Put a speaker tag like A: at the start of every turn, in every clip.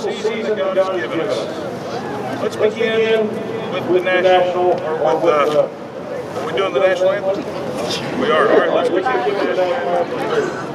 A: season given us. Let's begin with the national, or with the, are we doing the national anthem? We are. All right, let's begin with the national anthem.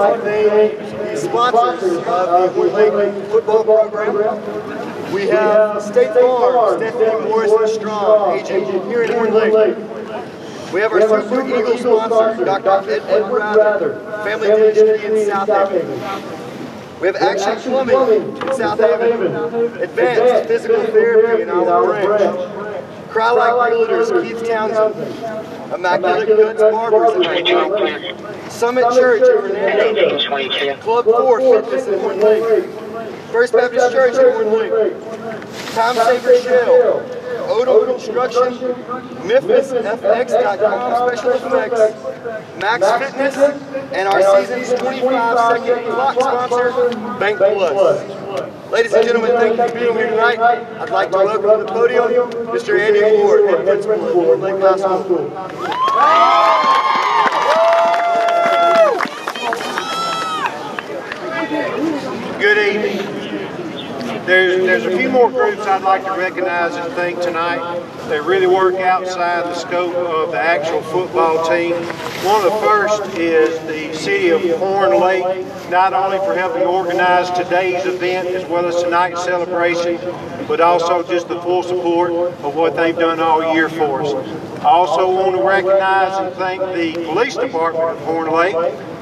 B: Like to thank the sponsors of the Horn Lake football program. We have State Farm, Stephanie Morrison Strong, agent here in Horn Lake. We have our Super Eagle sponsor, Dr. Edward Rather, Family Dentistry in South Haven. We have Action Plumbing in South Haven, Advanced Physical Therapy in Olive Branch, Crye-Leike Realtors, Keith Townsend, Immaculate Guts Barbers in Summit Church in Orlando, Club 4 Fitness in Lake, First Baptist Church in Horn Lake, Time Saver Shell, Odom Construction, MemphisFX.com Special Effects, Max Fitness, and our season's 25 second clock sponsor, Bank Plus. Ladies and gentlemen, thank you for being here tonight. I'd like to welcome to the podium Mr. Andy Ward, head principal of Horn Lake High School.
C: Good evening. There's, there's a few more groups I'd like to recognize and thank tonight They really work outside the scope of the actual football team. One of the first is the city of Horn Lake, not only for helping organize today's event as well as tonight's celebration, but also just the full support of what they've done all year for us. I also want to recognize and thank the police department of Horn Lake.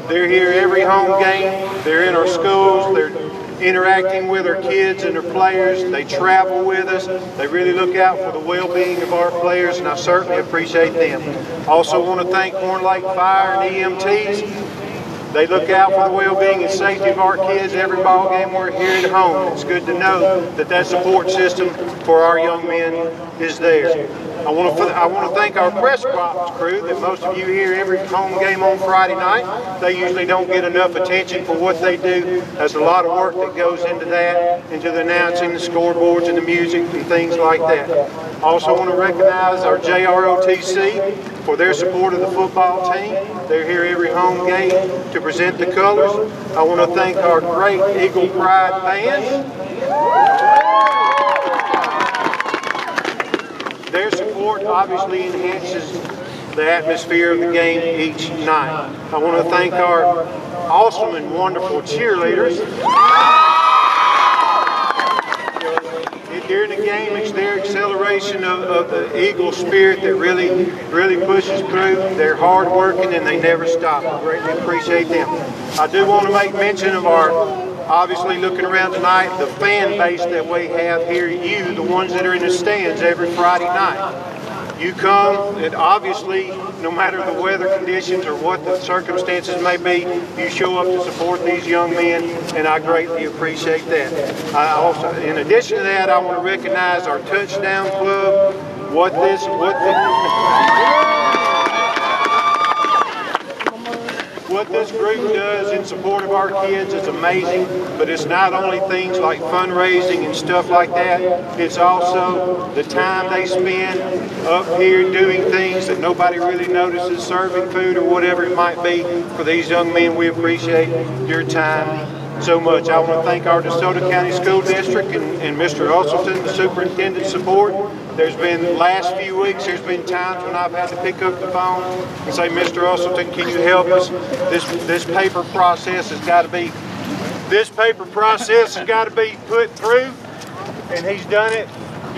C: They're here every home game. They're in our schools. They're interacting with our kids and their players. They travel with us. They really look out for the well-being of our players, and I certainly appreciate them. Also want to thank Horn Lake Fire and EMTs. They look out for the well-being and safety of our kids every ball game we're here at home. It's good to know that that support system for our young men is there. I want to I want to thank our press box crew that most of you hear every home game on Friday night. They usually don't get enough attention for what they do. There's a lot of work that goes into that, into the announcing, the scoreboards, and the music and things like that. I also want to recognize our JROTC for their support of the football team. They're here every home game to present the colors. I want to thank our great Eagle Pride band. Their support obviously enhances the atmosphere of the game each night. I want to thank our awesome and wonderful cheerleaders. During the game, it's their acceleration of, of, the Eagle spirit that really, really pushes through. They're hard working and they never stop. I greatly appreciate them. I do want to make mention of our obviously looking around tonight, the fan base that we have here, you, the ones that are in the stands every Friday night. You come, and obviously, no matter the weather conditions or what the circumstances may be, you show up to support these young men, and I greatly appreciate that. I also, in addition to that, I want to recognize our touchdown club. What this, what the. What this group does in support of our kids is amazing, but it's not only things like fundraising and stuff like that, it's also the time they spend up here doing things that nobody really notices, serving food or whatever it might be. For these young men, we appreciate your time so much. I want to thank our DeSoto County School District and, and Mr. Uselton, the superintendent's support. There's been, last few weeks, there's been times when I've had to pick up the phone and say, Mr. Uselton, can you help us? This, this paper process has got to be, this paper process has got to be put through, and he's done it,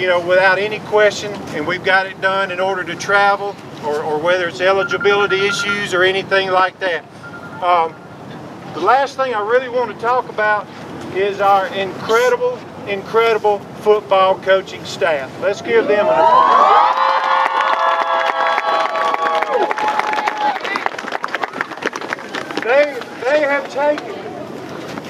C: you know, without any question, and we've got it done in order to travel, or, or whether it's eligibility issues or anything like that. Um, the last thing I really want to talk about is our incredible, incredible football coaching staff. Let's give them an applause. They, they have taken,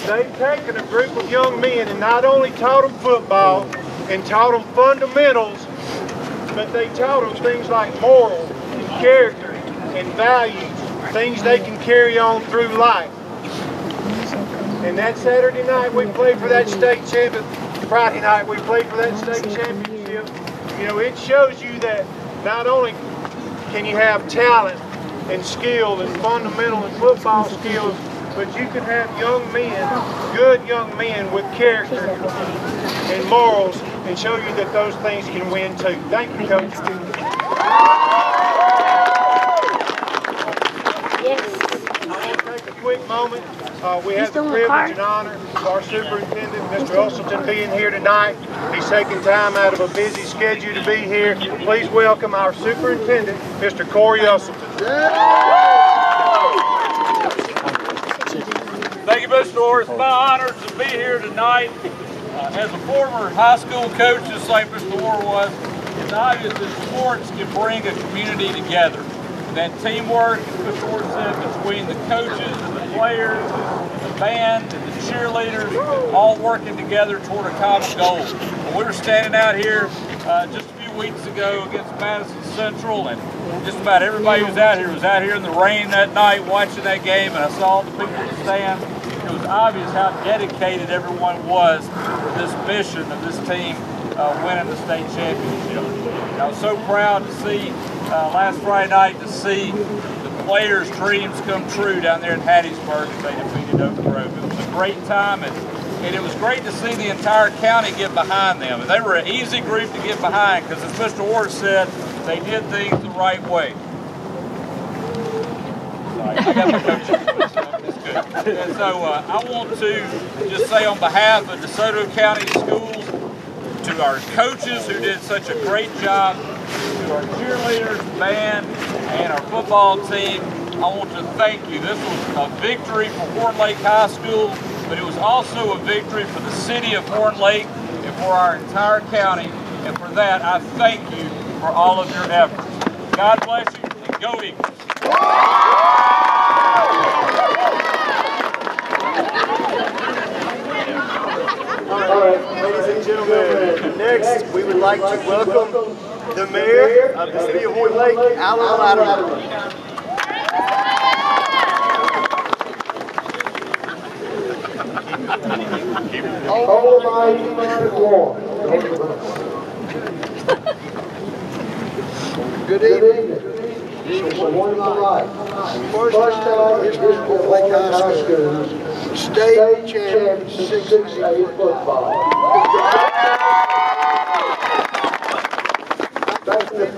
C: they've taken a group of young men and not only taught them football and taught them fundamentals, but they taught them things like morals and character and values, things they can carry on through life. And that Saturday night we played for that state champion. Friday night we played for that state championship. You know, it shows you that not only can you have talent and skill and fundamental and football skills, but you can have young men, good young men with character and morals and show you that those things can win too. Thank you, Coach. Yes. I want to take a quick moment uh, we have the
D: still in the
C: privilege and honor of our superintendent, Mr. Uselton, being here tonight. He's taking time out of a busy schedule to be here. Please welcome our superintendent, Mr. Cory Uselton.
E: Thank you, Mr. Orr. It's my honor to be here tonight. Uh, as a former high school coach, just like Mr. Orr was, it's obvious that sports can bring a community together. That teamwork, as. Orr said, between the coaches the players, the band and the cheerleaders, all working together toward a common goal. When we were standing out here uh, just a few weeks ago against Madison Central, and just about everybody who was out here was out here in the rain that night watching that game, and I saw all the people in the stand. It was obvious how dedicated everyone was to this mission of this team uh, winning the state championship. And I was so proud to see uh, last Friday night to see the players' dreams come true down there in Hattiesburg as they defeated Oak Grove. It was a great time, and, and it was great to see the entire county get behind them. And they were an easy group to get behind because, as Mr. Ward said, they did things the right way. And so uh, I want to just say on behalf of DeSoto County Schools, to our coaches who did such a great job, our cheerleaders, band, and our football team, I want to thank you. This was a victory for Horn Lake High School, but it was also a victory for the city of Horn Lake and for our entire county. And for that, I thank you for all of your efforts. God bless you, and go Eagles.
B: All right, ladies and gentlemen, next we would like to welcome the mayor of the city of Horn Lake, Allen
F: Latimer. My united. Good evening. First time history of Lake High School, state champion 6A football.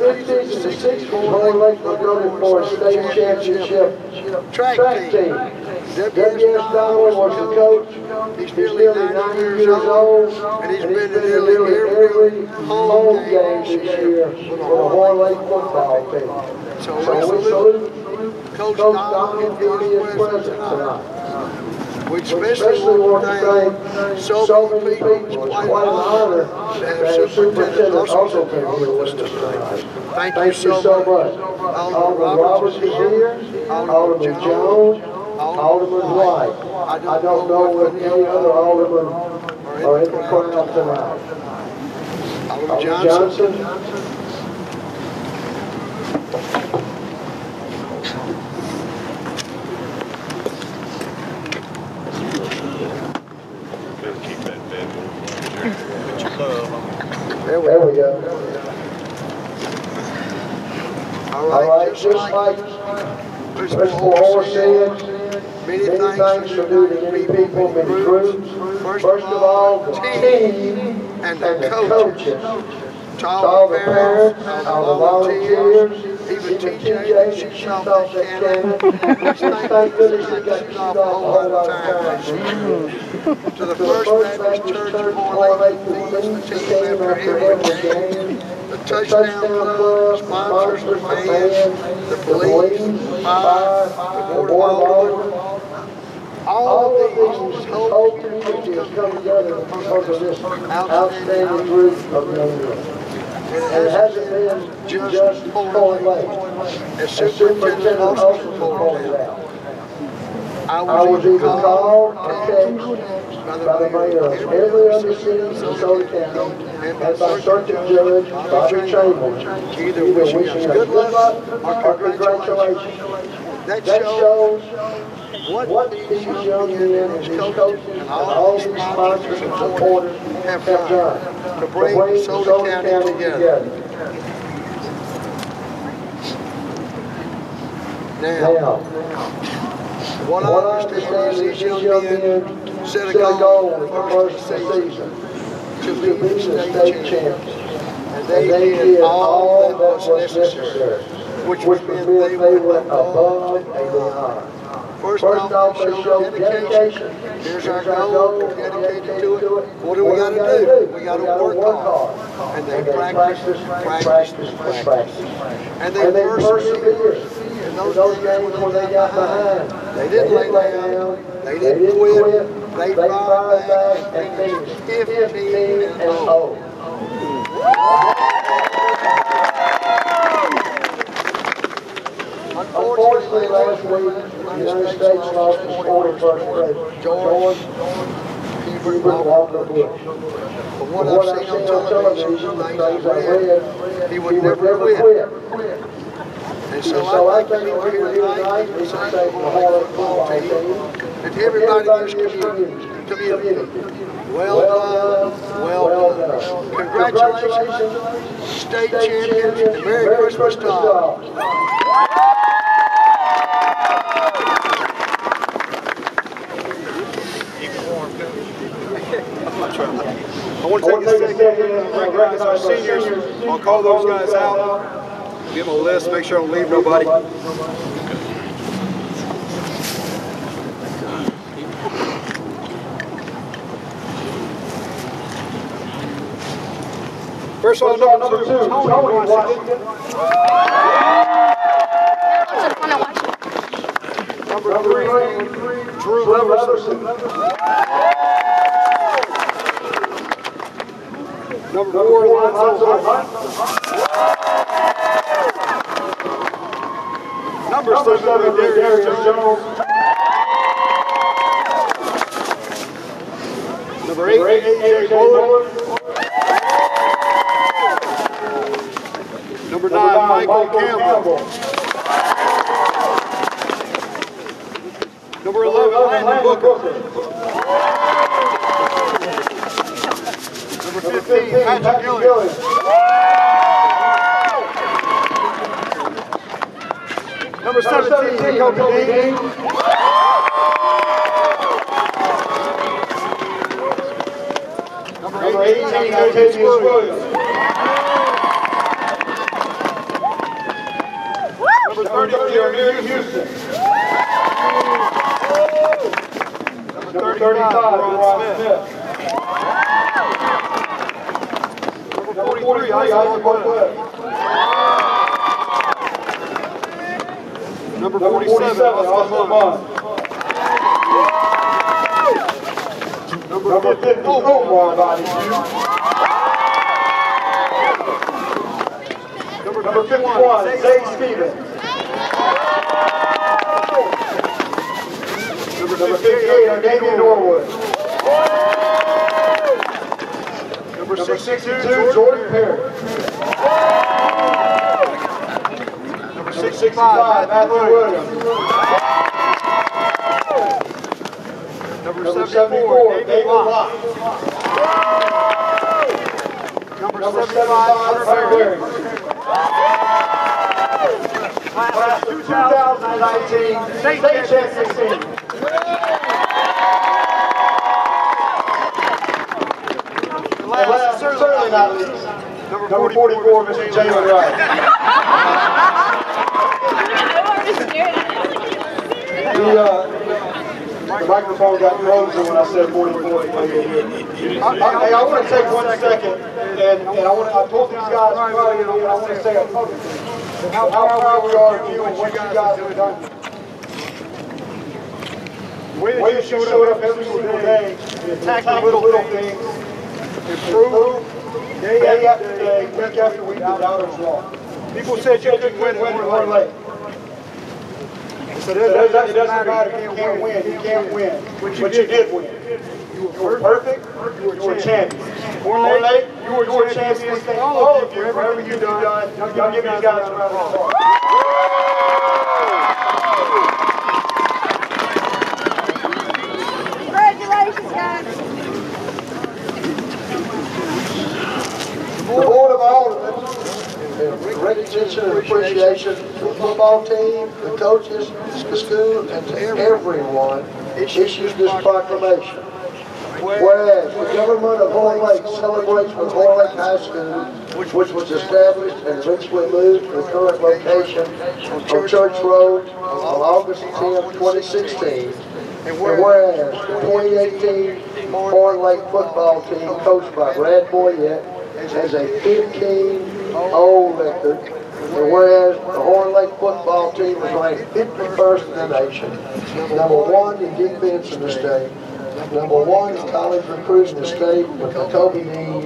F: Back in the fifties and sixties, Horn Lake was running for a state championship track team. W.S. Donald was the coach. He's nearly 90 years old, and he's been to nearly every home game this year for the Horn Lake football team. So we salute Coach Donald for his presence tonight. We especially want to thank so many people. It's quite an honor to have Superintendent also be here with us tonight. Thank you so much. Alderman Roberts is here, Alderman Jones, Alderman White. I don't know if any other aldermen are in the crowd tonight. Alderman Johnson.
A: Better keep that bed that you love.
F: There we go. All right, just like Mr. Moore said, many thanks due to many people, many groups. First of all, the team and the coaches. To all the parents, all the volunteers, even TJ, she shot that cannon. Thank goodness she got off a whole lot of time. To the First Baptist Church of Horn Lake, who leads the team game. The touchdown club, sponsors the band, the police, fire, the board of aldermen. All of these has come together because of this outstanding group of young men. And it hasn't been just Horn Lake. As Superintendent Austin pointed out. I was either called or texted by the mayor of every other city in DeSoto County and by circuit judge Bobby Chambers, either wishing us good luck or congratulations. That shows what these young men and these coaches and all these sponsors and supporters have done. to bring DeSoto County together. Now, what I understand is these young men set a goal the first season to be the state champions. And they did all that was necessary, which would mean they went above and beyond. First off, they show dedication.
B: Here's our goal, we're dedicated to it. What do we gotta do? We gotta work hard. And they practice, practice, practice. And they
F: And they
B: persevere. In those games when they got behind, they didn't lay down, they didn't quit, they fired back and finished fifteen and oh.
F: Unfortunately, last week, the United States lost its 41st president, George Herbert Walker Bush.
B: From
F: What
B: I've seen on television, the things I've read, he would never quit. And
F: So
B: so
F: I
B: I
F: think
B: think
F: we're
B: we're
F: here
B: here
F: tonight,
B: tonight,
F: we
B: we
F: can
B: say
F: say
B: the
F: the
B: whole
F: whole
B: football
F: football
B: team,
F: team,
B: and everybody in this
F: community,
B: community, community. Well
F: Well
B: done,
F: done,
B: well
F: well
B: done.
F: done.
B: Congratulations, state champions, and Merry Christmas to all.
G: I want to take a second and recognize our seniors. I'll call those guys out, give them a list, make sure I don't leave nobody. First of all, number two, Tony Washington. Number three, Drew Leverson. Number four, Lonzo Hunt. Number seven, Darius Jones. Number eight, AJ Bullard. Number nine, Michael Campbell. Number 11, Landon Booker. Number 15, Patrick Gillies. Number 17, Nakobe Dean. Number 18, Octavius Williams. Number 30, Jeremy Houston. Number 35, Ron Smith. Number 43, Isaac Webb. Number 47, Austin Bond. Number 50, Omar Body Number 51, Zay Stevens. Number 58, Damian Norwood. Number 62, Jordan Perry. Number 65, Matthew Williams. Number 74, David Locke. Number 75, Hunter Berry. Class 2019 state championship team. And last, certainly not least, number 44, Mr. Jalen Wright. The, uh, the microphone got frozen when I said 44. I, I, hey, I want to take one second, and, and I want to, I told these guys Friday, and I want to say it publicly, how how proud we are of you and what you guys have done. The way that you showed up every single day, attacking little, little things, improve day after day, week after week, without us wrong. People said you couldn't win at Horn Lake. So it doesn't, it doesn't matter. If you can't win, you can't win, but you did win. You were perfect, you were champion. Horn Lake, you were champions, thank all of you. for everything you've done. Y'all give these guys a round of applause.
H: Congratulations, guys.
F: Recognition and appreciation to the football team, the coaches, the school, and to everyone, issues this proclamation. Whereas the government of Horn Lake celebrates with Horn Lake High School, which was established and eventually moved to the current location on Church Road on August 10, 2016. And whereas the 2018 Horn Lake football team coached by Brad Boyett has a 15-0 record and whereas the Horn Lake football team is ranked 51st in the nation, number one in defense in the state, number one in college recruiting in the state with Nakobe Dean,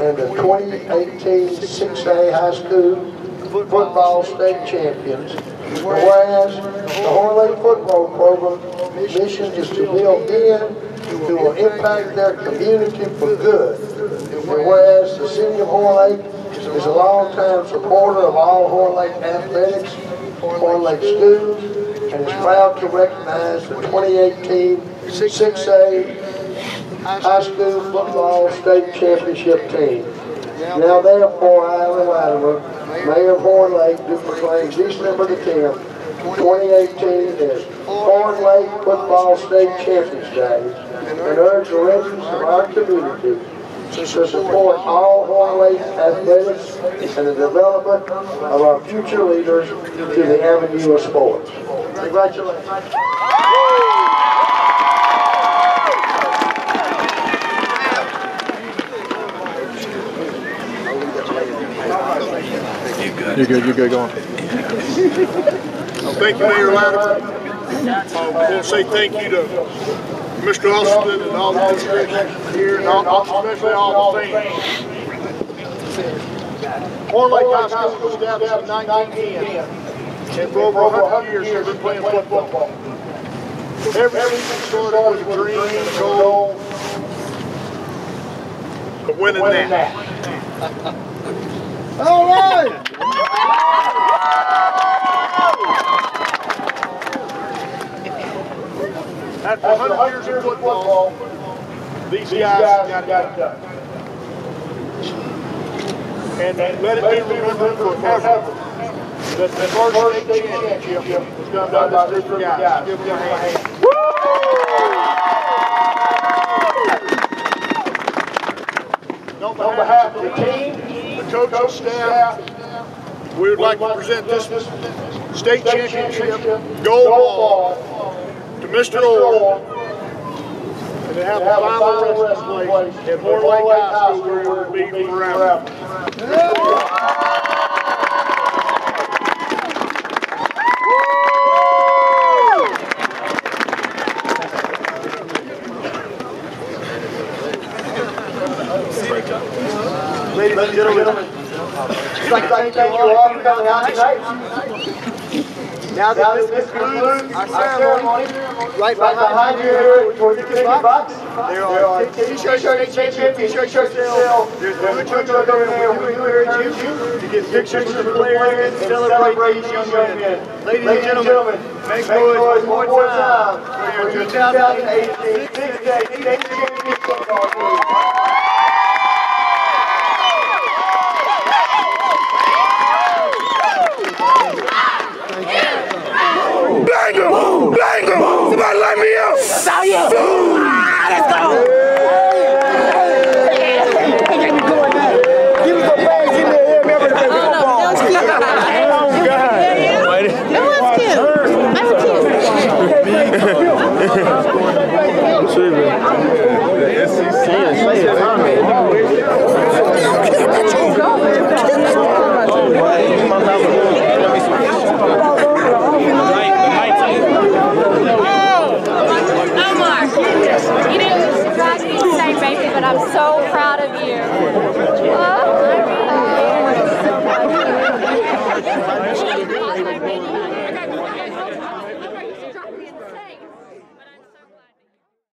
F: and the 2018 6A high school football state champions. And whereas the Horn Lake football program mission is to build men who will impact their community for good. And whereas the city of Horn Lake is a long-time supporter of all Horn Lake athletics, Horn Lake schools, and is proud to recognize the 2018 6A high school football state championship team. Now therefore, I, Latimer, Mayor of Horn Lake, do proclaim December the 10th, 2018 as Horn Lake Football State Champions Day and urge the residents of our community to support all Lake athletics and the development of our future leaders through the avenue of sports. Congratulations.
I: You're good, you're good, go on.
G: Thank you, Mayor. Uh, I want to say thank you to Mr. Austin and all the districts here, and all, especially all the fans. Horn Lake High School was established in 1910, and for over 100 years they've been playing football. Everything started with a dream and goal of winning that.
B: All right.
G: After 100 years of football, these guys got it done. And let it be remembered forever. that the first state championship was done by this group of guys. Give them a hand. On behalf of the team, the coaching staff, we would like to present this state championship gold ball Mr. Orr and to have a final rest place at Horn Lake High School where it will be forever.
B: Ladies and gentlemen, I'd like to thank you all for coming out tonight. Now that this concludes our ceremony, right behind you here towards the ticket box, there are t-shirts, championship t-shirts for sale. There's a truck over there. We encourage you to get pictures of the players and celebrate these young men. Ladies and gentlemen, make noise one more time for your 2018 6A State Championship Football Team.
J: Somebody light me up! Saw
H: you!